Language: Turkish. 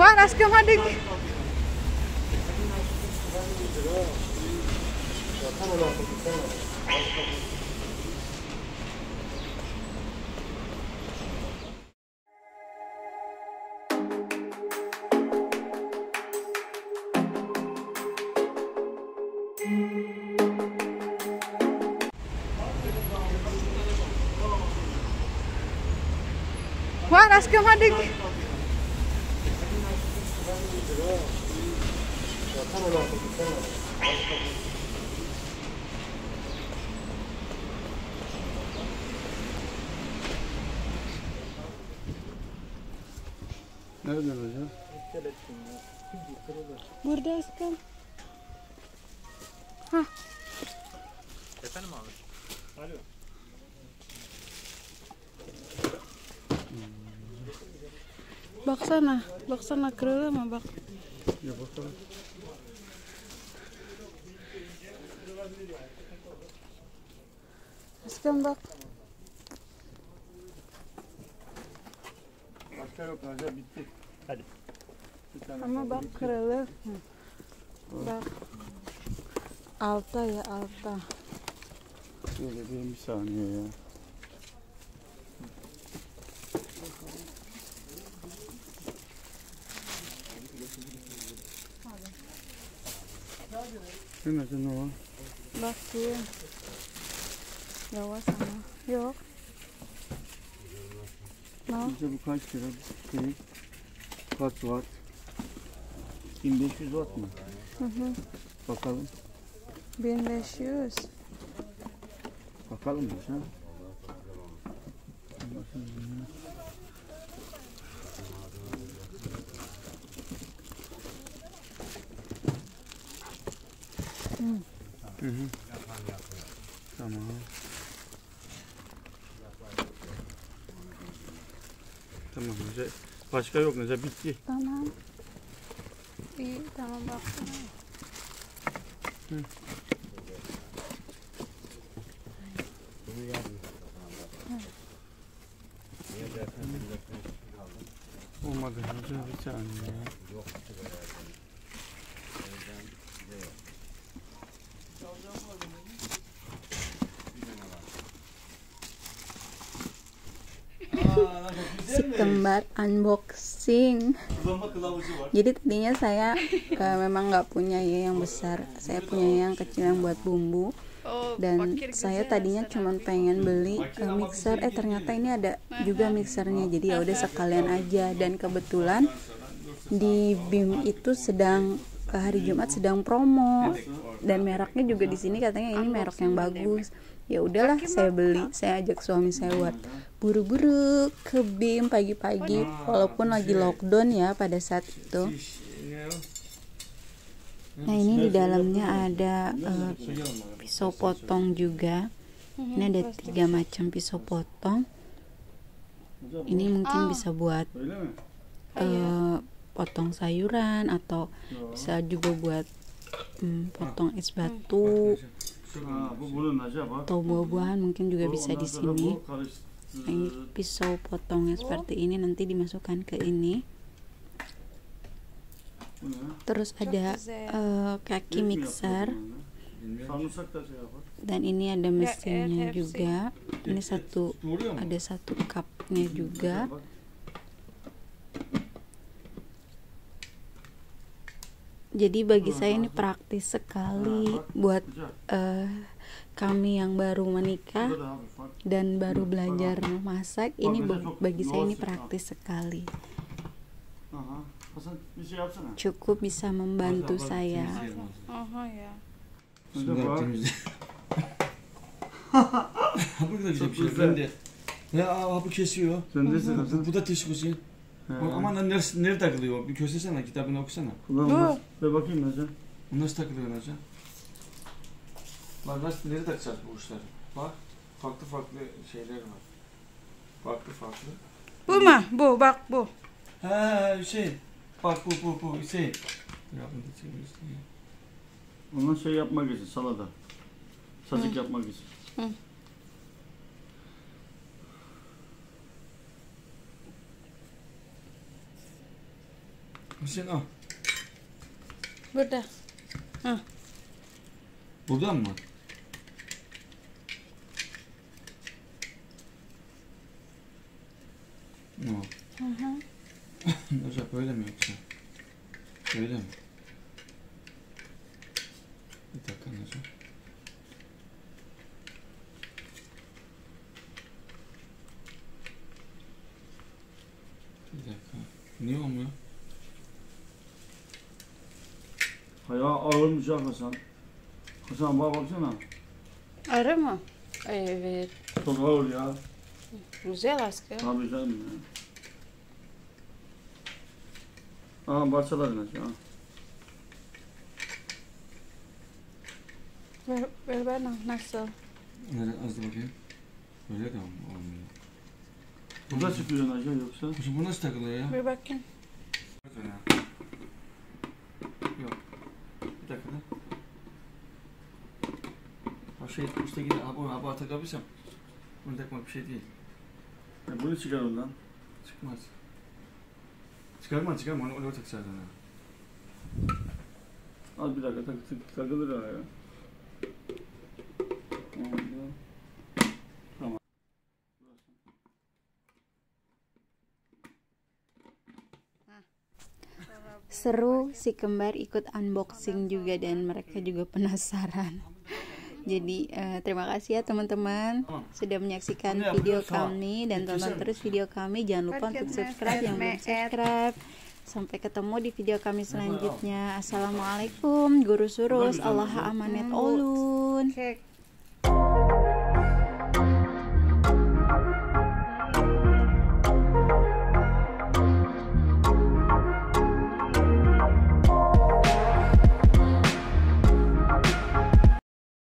Juan, haz que más de... Juan, haz que más de... Nereden hocam? Burada aşkım. Efendim abi? Alo. Baksana. Baksana kırılır mı bak. Ya bakalım. Aşkım bak. Başka yok hocam bitti. Hadi. Ama bak kırılır. Bak. Alta ya alta. Şöyle bir saniye ya. Ne hocam ne var? Bak dia. Yawa sana. Yok. No. Sizce bu kaç lira? Şey, kaç watt? 1500 watt mı? Hı hı. Bakalım. 1500. Bakalım hocam. Hı hı. Tamam. Tamam hocam. Başka yok hocam bitti. Tamam. İyi tamam bak. Olmadı hocam bir saniye ya. Si kembar unboxing. Jadi tadinya saya eh, memang nggak punya ya yang besar. Saya punya yang kecil yang buat bumbu. Dan saya tadinya cuma pengen beli eh, mixer. Eh ternyata ini ada juga mixernya. Jadi ya udah sekalian aja. Dan kebetulan di BIM itu sedang ke hari Jumat sedang promo. Dan mereknya juga di sini katanya ini merek yang bagus. Ya udahlah saya beli. Saya ajak suami saya buat buru-buru ke BIM pagi-pagi. Walaupun lagi lockdown ya pada saat itu. Nah ini di dalamnya ada eh, pisau potong juga. Ini ada tiga macam pisau potong. Ini mungkin bisa buat eh, potong sayuran atau bisa juga buat hmm, potong es batu. Atau buah-buahan mungkin juga bisa di sonra sini. Nah, ini pisau potongnya seperti ini nanti dimasukkan ke ini. Terus ada eh, kaki mixer. dan ini ada mesinnya juga. Ini satu ada satu cupnya juga. Jadi bagi saya ini praktis sekali buat eh, kami yang baru menikah dan baru belajar masak. Ini ba- bagi saya ini praktis sekali. Cukup bisa membantu saya. Aha ya. Hadi bak. Burada da güzel bir şey. güzel. Ben de. Ya kesiyor. Sen de bu da teşvik Aman lan neresi, nerede takılıyor? Bir göstersene kitabını okusana. Kullanmaz. Ve bakayım hocam. Bu nasıl takılıyor hocam? Bak nasıl nereye takacağız bu uçları? Bak farklı farklı şeyler var. Farklı farklı. Bu mu? Bu bak bu. Ha Hüseyin. Bak bu bu bu Hüseyin. Ya bunu da çeviriyorsun ya. Ondan şey yapmak için salata. Sacık yapmak için. Mesin al. Burada. Buradan mı? Ne? Hı hı. Hocam böyle mi yoksa? Böyle mi? Bir dakika hocam. Bir dakika. Niye olmuyor? Ayağı ağırmış ha Hasan. Hasan bana baksana. Arı mı? Evet. Çok ağır ya. Güzel asker. Tabii canım ya. Aha parçalar yine. Ha. Ver, ver bana nasıl? Nerede az da bakayım. Böyle de olm- olmuyor. Bu da çıkıyor aşağı yoksa. Bu nasıl takılıyor ya? Bir bakayım. Bakın ya. Ha şey işte yine abi onu abi takabilirsem. Bunu takmak bir şey değil. E, bunu çıkar ondan. Çıkmaz. Çıkarma çıkarma onu oraya tak zaten ha. Az bir dakika tak, tak, takılır ya. Seru si kembar ikut unboxing juga dan mereka juga penasaran. Jadi eh, terima kasih ya teman-teman sudah menyaksikan video kami dan tonton terus video kami. Jangan lupa untuk subscribe yang belum subscribe. Sampai ketemu di video kami selanjutnya. Assalamualaikum. Guru surus Allah amanet olun.